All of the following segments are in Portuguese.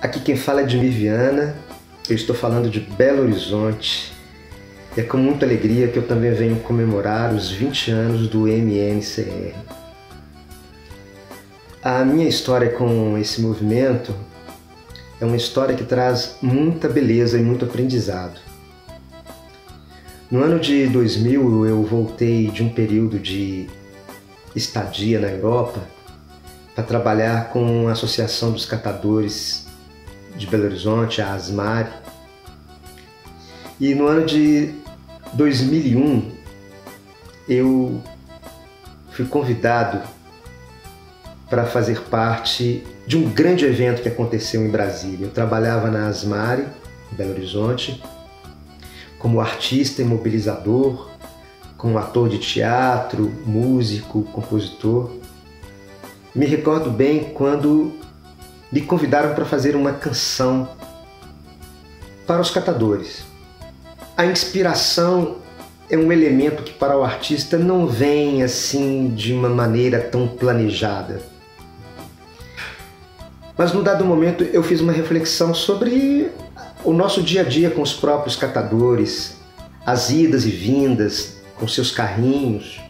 Aqui quem fala é de Viviana, eu estou falando de Belo Horizonte. E é com muita alegria que eu também venho comemorar os 20 anos do MNCR. A minha história com esse movimento é uma história que traz muita beleza e muito aprendizado. No ano de 2000 eu voltei de um período de estadia na Europa para trabalhar com a Associação dos Catadores de Belo Horizonte, a Asmari. E no ano de 2001 eu fui convidado para fazer parte de um grande evento que aconteceu em Brasília. Eu trabalhava na Asmari, em Belo Horizonte, como artista e mobilizador, como ator de teatro, músico, compositor. Me recordo bem quando me convidaram para fazer uma canção para os catadores. A inspiração é um elemento que para o artista não vem assim de uma maneira tão planejada. Mas num dado momento eu fiz uma reflexão sobre o nosso dia a dia com os próprios catadores, as idas e vindas com seus carrinhos,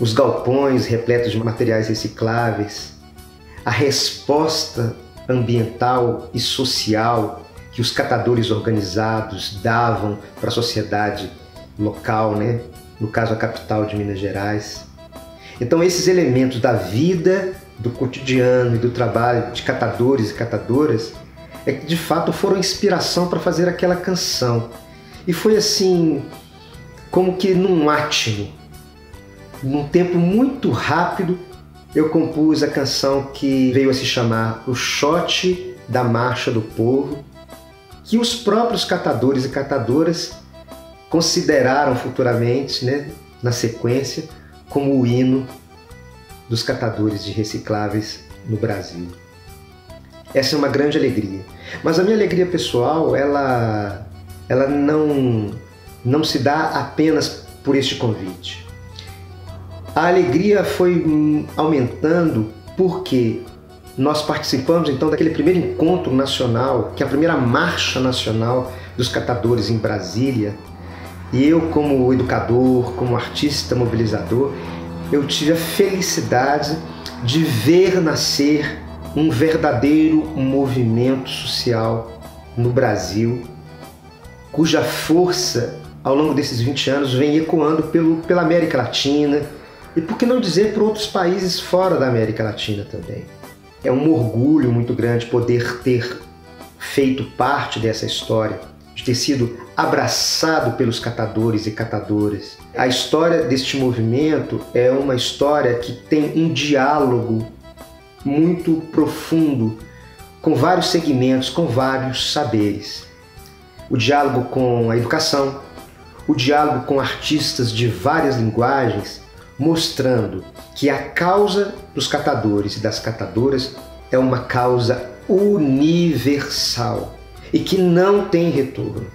os galpões repletos de materiais recicláveis, a resposta ambiental e social que os catadores organizados davam para a sociedade local, né? no caso a capital de Minas Gerais. Então esses elementos da vida, do cotidiano e do trabalho de catadores e catadoras é que de fato foram inspiração para fazer aquela canção. E foi assim, como que num átimo, num tempo muito rápido, eu compus a canção que veio a se chamar O Shot da Marcha do Povo, que os próprios catadores e catadoras consideraram futuramente, né, na sequência, como o hino dos catadores de recicláveis no Brasil. Essa é uma grande alegria. Mas a minha alegria pessoal, ela, ela não, não se dá apenas por este convite. A alegria foi aumentando porque nós participamos então daquele primeiro encontro nacional, que é a primeira marcha nacional dos catadores em Brasília. E eu, como educador, como artista mobilizador, eu tive a felicidade de ver nascer um verdadeiro movimento social no Brasil, cuja força ao longo desses 20 anos vem ecoando pelo, pela América Latina, e por que não dizer para outros países fora da América Latina também. É um orgulho muito grande poder ter feito parte dessa história, de ter sido abraçado pelos catadores e catadoras. A história deste movimento é uma história que tem um diálogo muito profundo com vários segmentos, com vários saberes. O diálogo com a educação, o diálogo com artistas de várias linguagens, mostrando que a causa dos catadores e das catadoras é uma causa universal e que não tem retorno.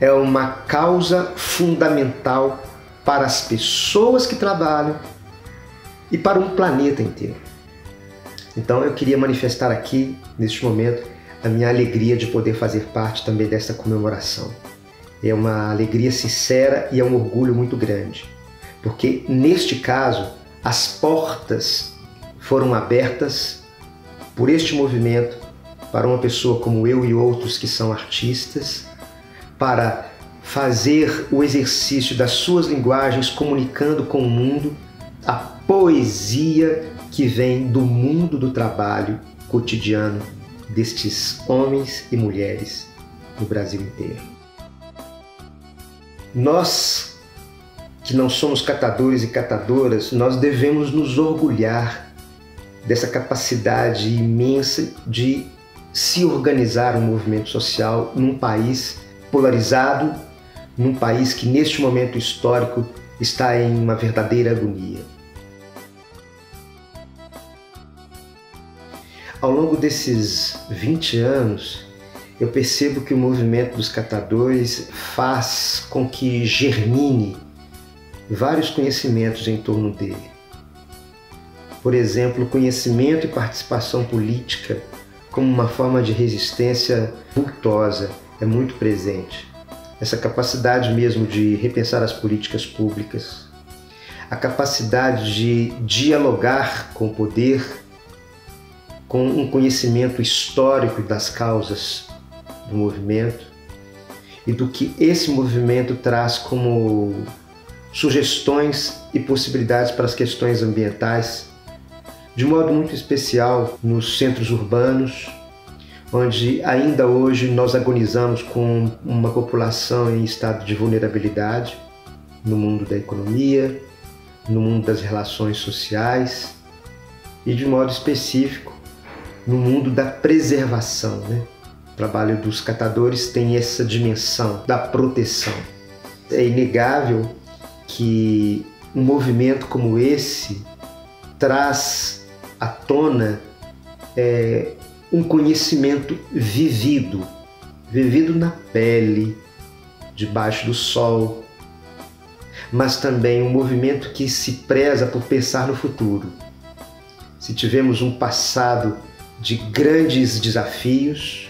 É uma causa fundamental para as pessoas que trabalham e para um planeta inteiro. Então eu queria manifestar aqui, neste momento, a minha alegria de poder fazer parte também dessa comemoração. É uma alegria sincera e é um orgulho muito grande porque neste caso as portas foram abertas por este movimento para uma pessoa como eu e outros que são artistas, para fazer o exercício das suas linguagens comunicando com o mundo a poesia que vem do mundo do trabalho cotidiano destes homens e mulheres no Brasil inteiro. Nós que não somos catadores e catadoras, nós devemos nos orgulhar dessa capacidade imensa de se organizar um movimento social num país polarizado, num país que neste momento histórico está em uma verdadeira agonia. Ao longo desses 20 anos, eu percebo que o movimento dos catadores faz com que germine vários conhecimentos em torno dele. por exemplo, conhecimento e participação política como uma forma de resistência vultosa é muito presente. Essa capacidade mesmo de repensar as políticas públicas, a capacidade de dialogar com o poder, com um conhecimento histórico das causas do movimento e do que esse movimento traz como sugestões e possibilidades para as questões ambientais, de modo muito especial nos centros urbanos, onde ainda hoje nós agonizamos com uma população em estado de vulnerabilidade no mundo da economia, no mundo das relações sociais e, de modo específico, no mundo da preservação. Né? O trabalho dos catadores tem essa dimensão da proteção. É inegável que um movimento como esse traz à tona é, um conhecimento vivido, vivido na pele, debaixo do sol, mas também um movimento que se preza por pensar no futuro. Se tivemos um passado de grandes desafios,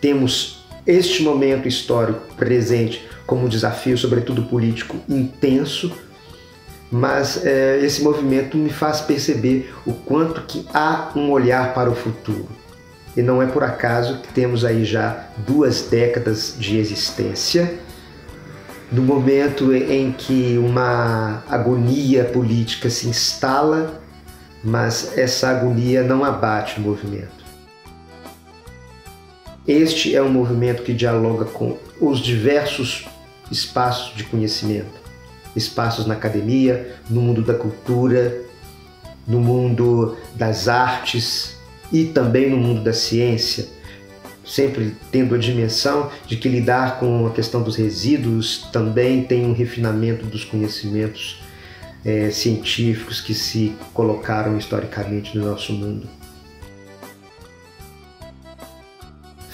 temos este momento histórico presente como um desafio, sobretudo político, intenso, mas é, esse movimento me faz perceber o quanto que há um olhar para o futuro. E não é por acaso que temos aí já duas décadas de existência, no momento em que uma agonia política se instala, mas essa agonia não abate o movimento. Este é um movimento que dialoga com os diversos espaços de conhecimento, espaços na academia, no mundo da cultura, no mundo das artes e também no mundo da ciência, sempre tendo a dimensão de que lidar com a questão dos resíduos também tem um refinamento dos conhecimentos é, científicos que se colocaram historicamente no nosso mundo.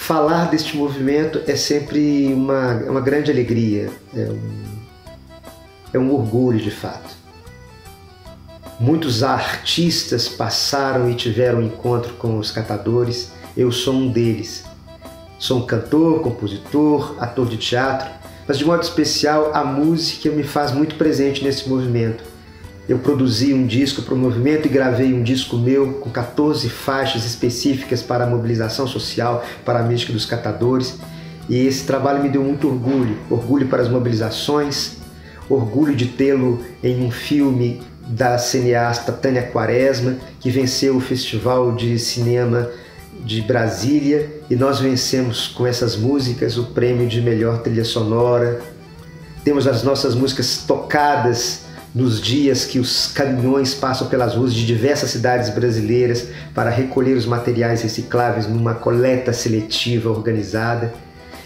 Falar deste movimento é sempre uma, é uma grande alegria, é um, é um orgulho de fato. Muitos artistas passaram e tiveram encontro com os catadores, eu sou um deles. Sou um cantor, compositor, ator de teatro, mas de modo especial a música me faz muito presente nesse movimento eu produzi um disco para o movimento e gravei um disco meu com 14 faixas específicas para a mobilização social, para a mística dos catadores. E esse trabalho me deu muito orgulho, orgulho para as mobilizações, orgulho de tê-lo em um filme da cineasta Tânia Quaresma, que venceu o Festival de Cinema de Brasília, e nós vencemos com essas músicas o prêmio de melhor trilha sonora. Temos as nossas músicas tocadas nos dias que os caminhões passam pelas ruas de diversas cidades brasileiras para recolher os materiais recicláveis numa coleta seletiva organizada.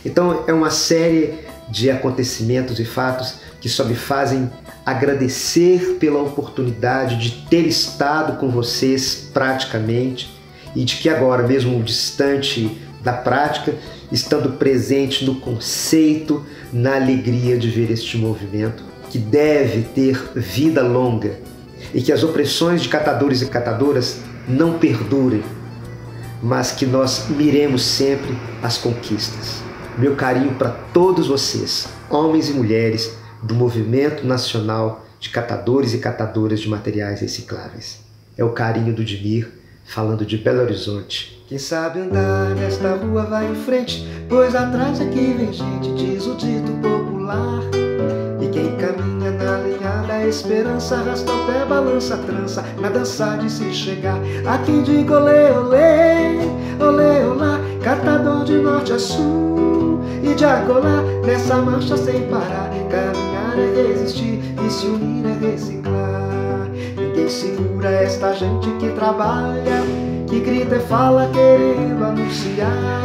Então é uma série de acontecimentos e fatos que só me fazem agradecer pela oportunidade de ter estado com vocês praticamente e de que agora, mesmo distante da prática, estando presente no conceito, na alegria de ver este movimento que deve ter vida longa e que as opressões de catadores e catadoras não perdurem, mas que nós miremos sempre as conquistas. Meu carinho para todos vocês, homens e mulheres do Movimento Nacional de Catadores e Catadoras de Materiais Recicláveis. É o carinho do Dimir falando de Belo Horizonte. Quem sabe andar nesta rua vai em frente, pois atrás aqui vem gente, diz o dito popular. Esperança, arrasta o pé, balança a trança, na dança de se chegar. Aqui digo olê, olê, olê, olá, catador de norte a sul. E de acolá, nessa marcha sem parar, caminhar é resistir e se unir é reciclar. Ninguém segura esta gente que trabalha, que grita e fala querendo anunciar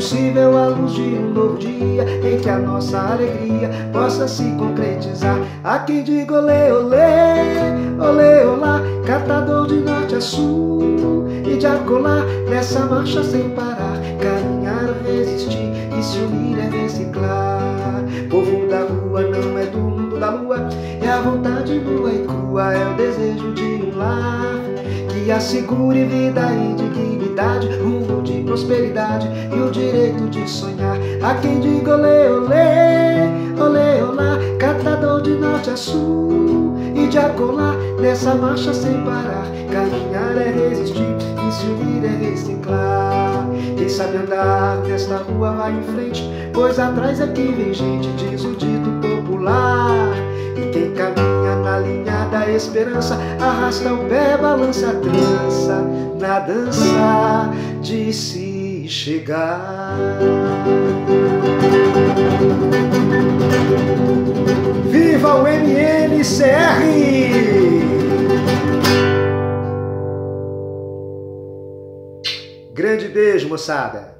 possível a luz de um novo dia em que a nossa alegria possa se concretizar. Aqui digo olê, olê, olê, olá, catador de norte a sul e de acolá nessa marcha sem parar, caminhar, resistir e se unir é reciclar. Povo da rua não é do mundo da lua, é a vontade nua e crua, é o desejo de um lar. que assegure vida e dignidade, rumo de prosperidade e o direito de sonhar. A quem diga olê, olê, olê, olá, catador de norte a sul e de acolá, nessa marcha sem parar. Caminhar é resistir e se unir é reciclar. Quem sabe andar nesta rua vai em frente, pois atrás aqui vem gente, diz o dito popular. E quem caminha da esperança, arrasta o pé, balança a trança, na dança de se chegar. Viva o MNCR! Grande beijo, moçada!